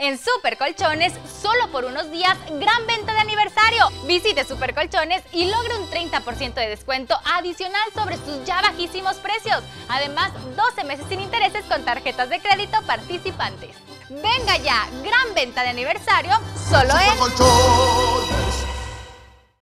En Super Colchones, solo por unos días, gran venta de aniversario. Visite Super Colchones y logre un 30% de descuento adicional sobre sus ya bajísimos precios. Además, 12 meses sin intereses con tarjetas de crédito participantes. Venga ya, gran venta de aniversario, solo en... Colchón.